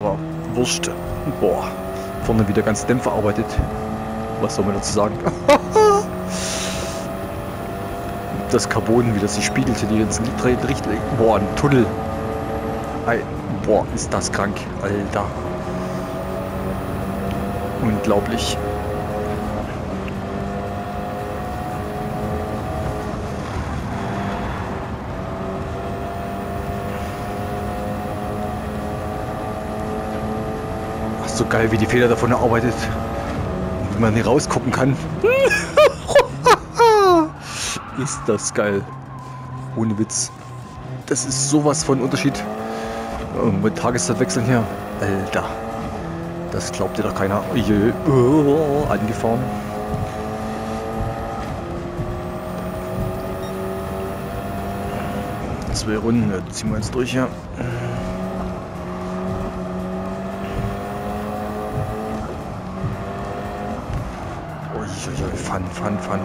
Aber Wurst. Boah. Vorne wieder ganz Dämpfer arbeitet. Was soll man dazu sagen? das Carbon, wie das sich spiegelte, die ganzen Richtung. Boah, ein Tunnel. Ei, boah, ist das krank, Alter. Unglaublich. So geil, wie die Feder davon arbeitet. Wie man hier rausgucken kann. ist das geil. Ohne Witz. Das ist sowas von Unterschied. Oh, mit Tageszeitwechseln hier. Alter. Das glaubt dir doch keiner. Oh, angefahren. Zwei Runden, ja, ziehen wir jetzt durch hier. Uiuiui, Fun, Fun, Fun.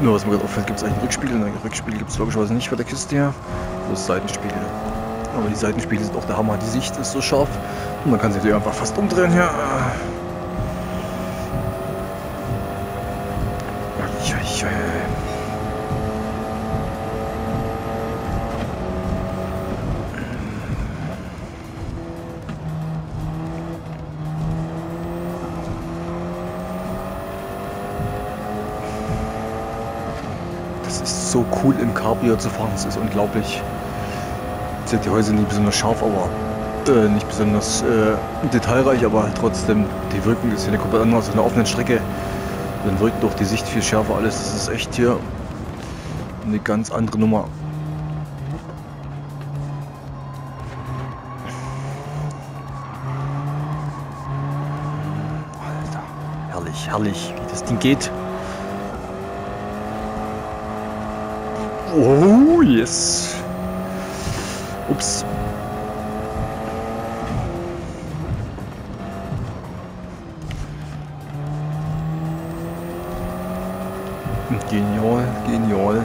Nur was mir gerade auffällt, gibt es eigentlich einen Rückspiegel. Nein, Rückspiegel gibt es logischerweise nicht für der Kiste hier. Bloß Seitenspiegel. Aber die Seitenspiegel sind auch der Hammer. Die Sicht ist so scharf. Und man kann sich einfach fast umdrehen hier. Das so cool im Cabrio zu fahren, das ist unglaublich. Sind die Häuser nicht besonders scharf, aber äh, nicht besonders äh, detailreich, aber trotzdem die Wirkung ist hier eine komplett andere als auf einer offenen Strecke. Dann wirkt doch die Sicht viel schärfer alles. Das ist echt hier eine ganz andere Nummer. Alter, herrlich, herrlich, wie das Ding geht. Oh, yes. Ups. Genial, genial.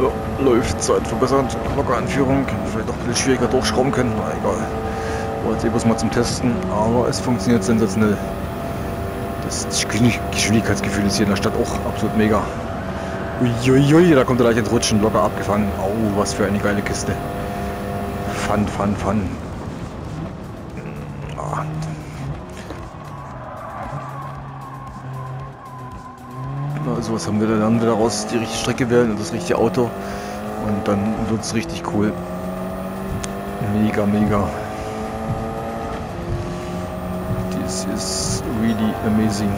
Ja, läuft, Zeit verbessert, locker Anführung, vielleicht auch ein bisschen schwieriger durchschrauben können, na egal. Wollte ich mal zum Testen, aber es funktioniert sensationell. Das Geschwindigkeitsgefühl ist hier in der Stadt auch absolut mega. Uiuiui, da kommt er gleich ins Rutschen, locker abgefangen. Au, oh, was für eine geile Kiste. Fun, fun, fun. Also was haben wir dann wieder raus? Die richtige Strecke wählen und das richtige Auto. Und dann wird es richtig cool. Mega, mega. This is really amazing.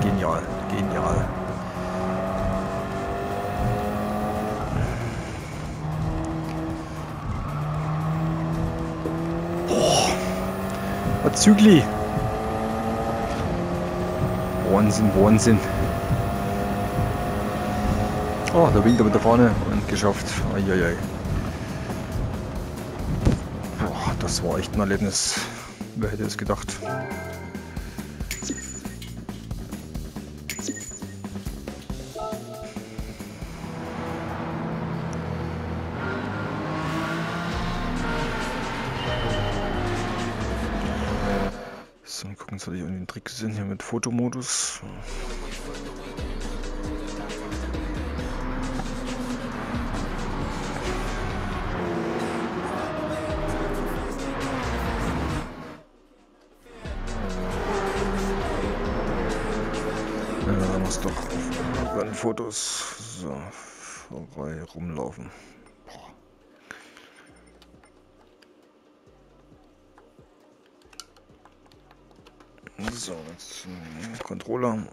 Genial, genial. Boah, Zügli. Wahnsinn, Wahnsinn. Oh, da winkt er mit der Fahne und geschafft. Eieiei. Boah, das war echt ein Erlebnis. Wer hätte es gedacht? So, gucken, hatte ich irgendwie einen Trick gesehen hier mit Fotomodus. Ja, muss doch den Fotos so vorbei rumlaufen. So, jetzt Controller.